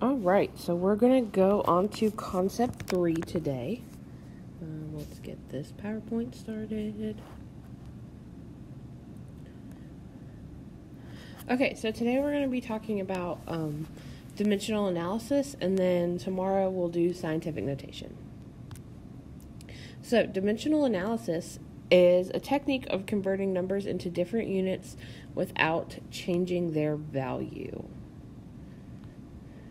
All right, so we're to go on to concept three today. Um, let's get this PowerPoint started. Okay, so today we're to be talking about um, dimensional analysis, and then tomorrow we'll do scientific notation. So, dimensional analysis is a technique of converting numbers into different units without changing their value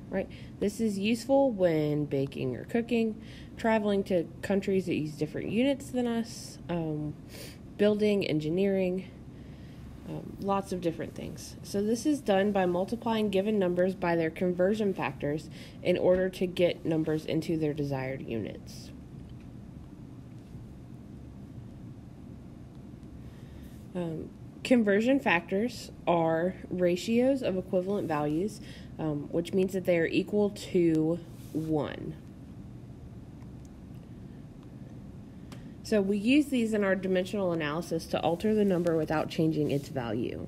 right? This is useful when baking or cooking, traveling to countries that use different units than us, um, building, engineering, um, lots of different things. So, this is done by multiplying given numbers by their conversion factors in order to get numbers into their desired units. Um, conversion factors are ratios of equivalent values um, which means that they are equal to 1. So we use these in our dimensional analysis to alter the number without changing its value.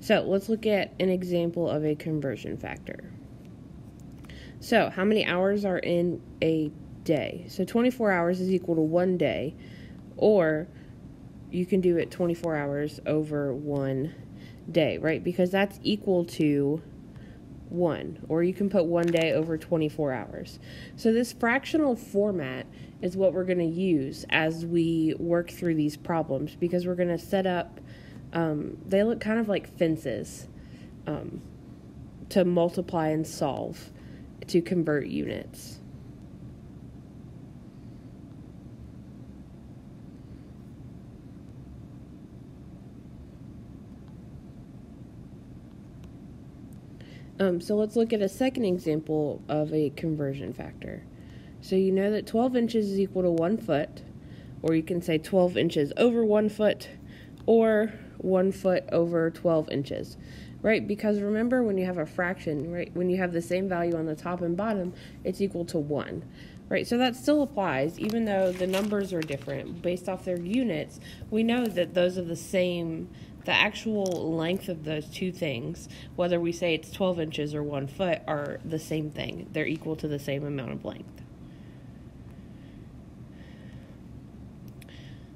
So let's look at an example of a conversion factor. So how many hours are in a day? So 24 hours is equal to one day, or you can do it 24 hours over one day, right? Because that's equal to 1, or you can put one day over 24 hours. So, this fractional format is what we're going to use as we work through these problems because we're going to set up, um, they look kind of like fences um, to multiply and solve to convert units. Um, so let's look at a second example of a conversion factor. So you know that 12 inches is equal to 1 foot, or you can say 12 inches over 1 foot, or 1 foot over 12 inches, right? Because remember when you have a fraction, right, when you have the same value on the top and bottom, it's equal to 1, right? So that still applies, even though the numbers are different. Based off their units, we know that those are the same the actual length of those two things, whether we say it's 12 inches or one foot, are the same thing. They're equal to the same amount of length.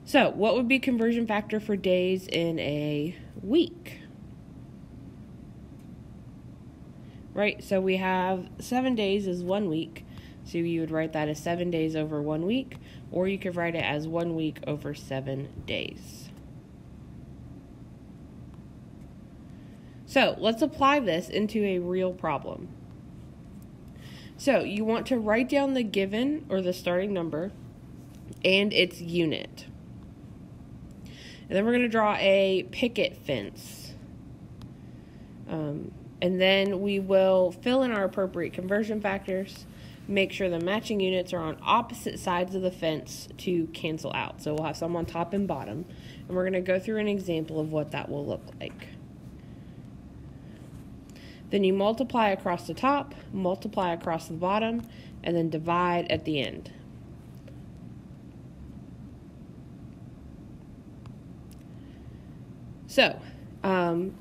So, what would be conversion factor for days in a week? Right, so we have seven days is one week. So you would write that as seven days over one week, or you could write it as one week over seven days. So let's apply this into a real problem. So you want to write down the given or the starting number and its unit. And then we're going to draw a picket fence. Um, and then we will fill in our appropriate conversion factors, make sure the matching units are on opposite sides of the fence to cancel out. So we'll have some on top and bottom. And we're going to go through an example of what that will look like. Then you multiply across the top, multiply across the bottom, and then divide at the end. So,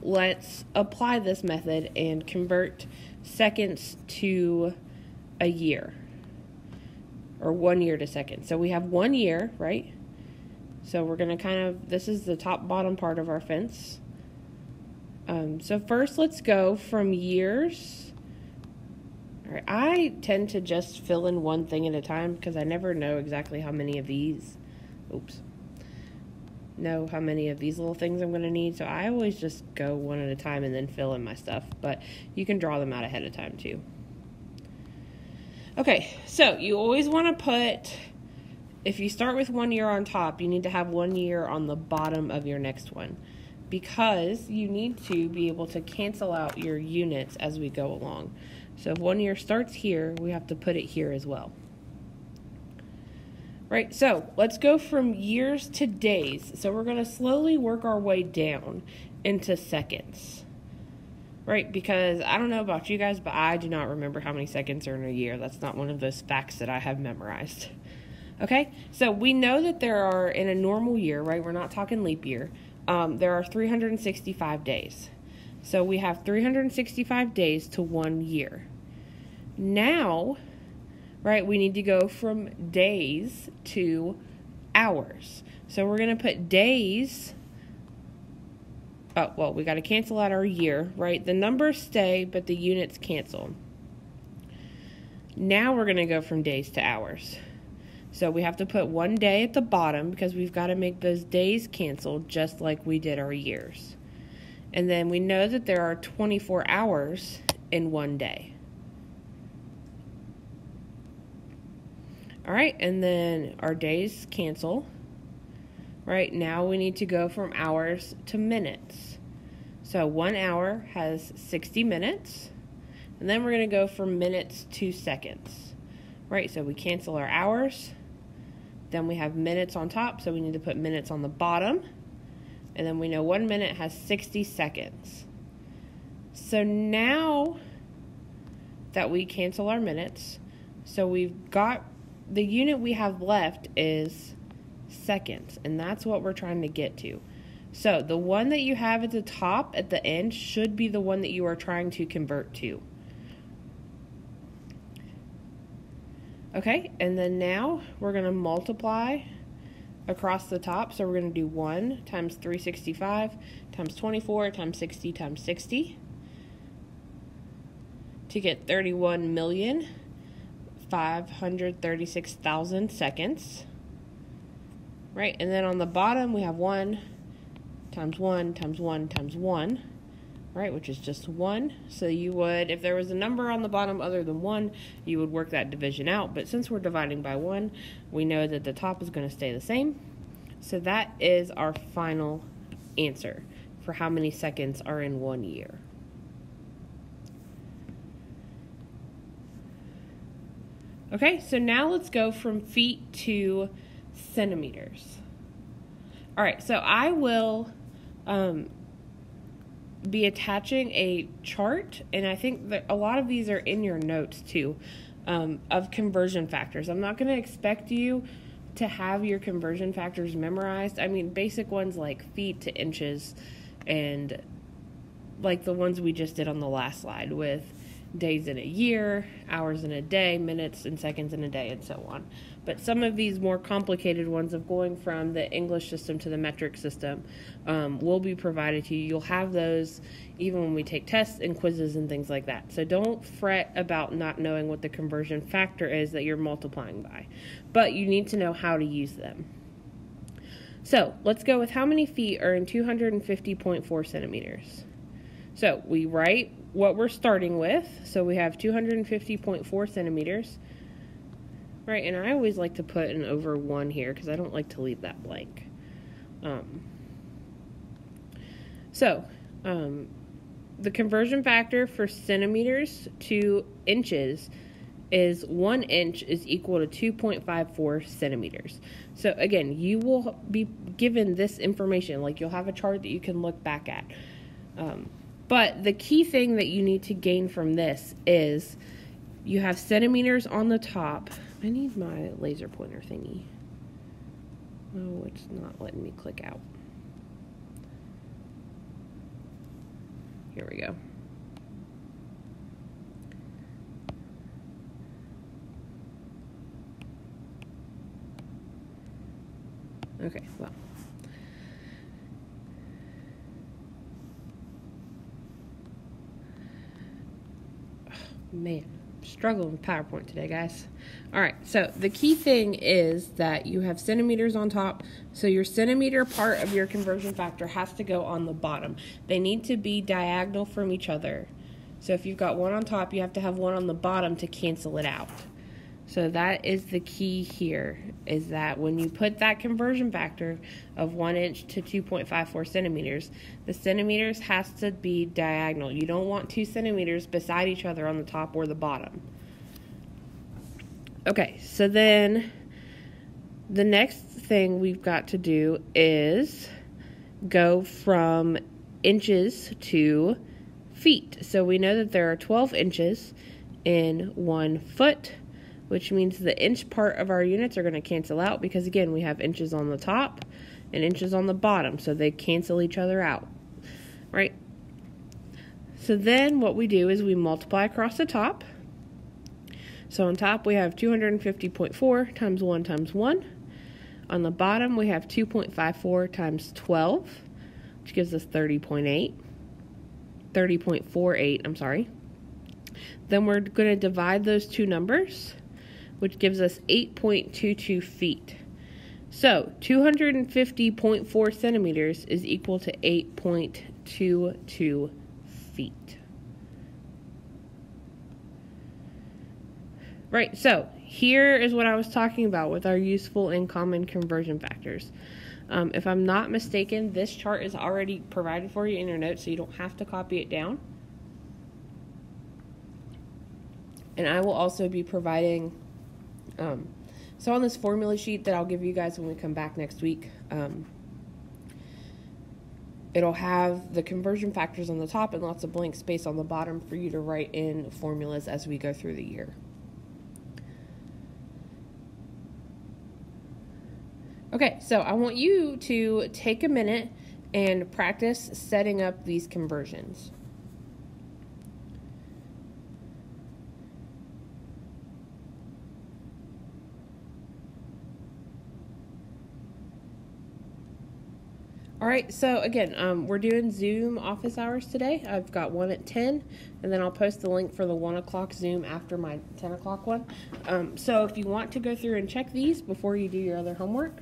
let's apply this method and convert seconds to a year or one year to seconds. So we have one year, right? So we're going to kind of, this is the top bottom part of our fence. Um, so first, let's go from years. All right, I tend to just fill in one thing at a time because I never know exactly how many of these. Oops. Know how many of these little things I'm going to need. So I always just go one at a time and then fill in my stuff. But you can draw them out ahead of time too. Okay, so you always want to put, if you start with one year on top, you need to have one year on the bottom of your next one because you need to be able to cancel out your units as we go along. So if one year starts here, we have to put it here as well. Right, so let's go from years to days. So we're going to slowly work our way down into seconds. Right, because I don't know about you guys, but I do not remember how many seconds are in a year. That's not one of those facts that I have memorized. Okay, so we know that there are, in a normal year, right, we're not talking leap year, um, there are 365 days. So we have 365 days to one year. Now, right, we need to go from days to hours. So we're going to put days. Oh, well, we got to cancel out our year, right? The numbers stay, but the units cancel. Now we're going to go from days to hours. So we have to put one day at the bottom because we've got to make those days cancel just like we did our years. And then we know that there are 24 hours in one day. All right, and then our days cancel. Right now we need to go from hours to minutes. So one hour has 60 minutes. And then we're going to go from minutes to seconds. Right, so we cancel our hours. Then we have minutes on top, so we need to put minutes on the bottom. And then we know one minute has 60 seconds. So now that we cancel our minutes, so we've got the unit we have left is seconds, and that's what we're trying to get to. So the one that you have at the top at the end should be the one that you are trying to convert to. Okay, and then now we're going to multiply across the top. So we're going to do 1 times 365 times 24 times 60 times 60 to get 31 million 536,000 seconds. Right, and then on the bottom we have 1 times 1 times 1 times 1 right, which is just 1. So you would, if there was a number on the bottom other than 1, you would work that division out. But since we're dividing by 1, we know that the top is going to stay the same. So that is our final answer for how many seconds are in one year. Okay, so now let's go from feet to centimeters. All right, so I will um, be attaching a chart, and I think that a lot of these are in your notes too, um, of conversion factors. I'm not going to expect you to have your conversion factors memorized. I mean, basic ones like feet to inches and like the ones we just did on the last slide with days in a year, hours in a day, minutes and seconds in a day, and so on. But some of these more complicated ones of going from the English system to the metric system um, will be provided to you. You'll have those even when we take tests and quizzes and things like that. So don't fret about not knowing what the conversion factor is that you're multiplying by, but you need to know how to use them. So let's go with how many feet are in 250.4 centimeters. So we write what we're starting with. So we have 250.4 centimeters. Right, and I always like to put an over 1 here because I don't like to leave that blank. Um, so, um, the conversion factor for centimeters to inches is 1 inch is equal to 2.54 centimeters. So again, you will be given this information, like you'll have a chart that you can look back at. Um, but the key thing that you need to gain from this is you have centimeters on the top. I need my laser pointer thingy. Oh, it's not letting me click out. Here we go. Okay, well. Man, struggling with PowerPoint today, guys. All right, so the key thing is that you have centimeters on top, so your centimeter part of your conversion factor has to go on the bottom. They need to be diagonal from each other. So if you've got one on top, you have to have one on the bottom to cancel it out. So that is the key here is that when you put that conversion factor of 1 inch to 2.54 centimeters, the centimeters has to be diagonal. You don't want two centimeters beside each other on the top or the bottom. Okay, so then the next thing we've got to do is go from inches to feet. So we know that there are 12 inches in one foot which means the inch part of our units are going to cancel out because again we have inches on the top and inches on the bottom so they cancel each other out right So then what we do is we multiply across the top. So on top we have 250.4 times 1 times 1. On the bottom we have 2.54 times 12, which gives us 30.8. 30.48, I'm sorry. Then we're going to divide those two numbers, which gives us 8.22 feet. So 250.4 centimeters is equal to 8.22 feet. Right, so here is what I was talking about with our useful and common conversion factors. Um, if I'm not mistaken, this chart is already provided for you in your notes, so you don't have to copy it down. And I will also be providing, um, so on this formula sheet that I'll give you guys when we come back next week, um, it'll have the conversion factors on the top and lots of blank space on the bottom for you to write in formulas as we go through the year. Okay, so I want you to take a minute and practice setting up these conversions. All right, so again, um, we're doing Zoom office hours today. I've got one at 10, and then I'll post the link for the 1 o'clock Zoom after my 10 o'clock one. Um, so if you want to go through and check these before you do your other homework,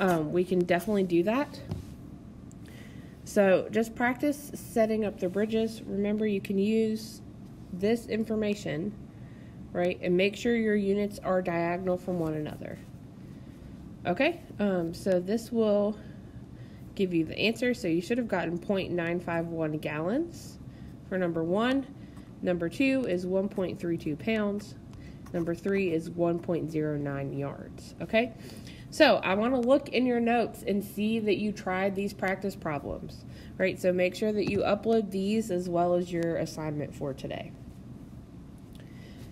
um, we can definitely do that. So just practice setting up the bridges. Remember, you can use this information, right, and make sure your units are diagonal from one another. Okay, um, so this will give you the answer. So you should have gotten 0.951 gallons for number one. Number two is 1.32 pounds. Number three is 1.09 yards. Okay, so I want to look in your notes and see that you tried these practice problems, right? So make sure that you upload these as well as your assignment for today.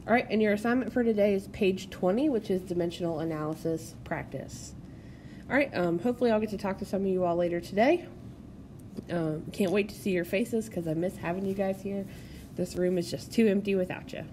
All right, and your assignment for today is page 20, which is dimensional analysis practice. All right, um, hopefully I'll get to talk to some of you all later today. Um, can't wait to see your faces because I miss having you guys here. This room is just too empty without you.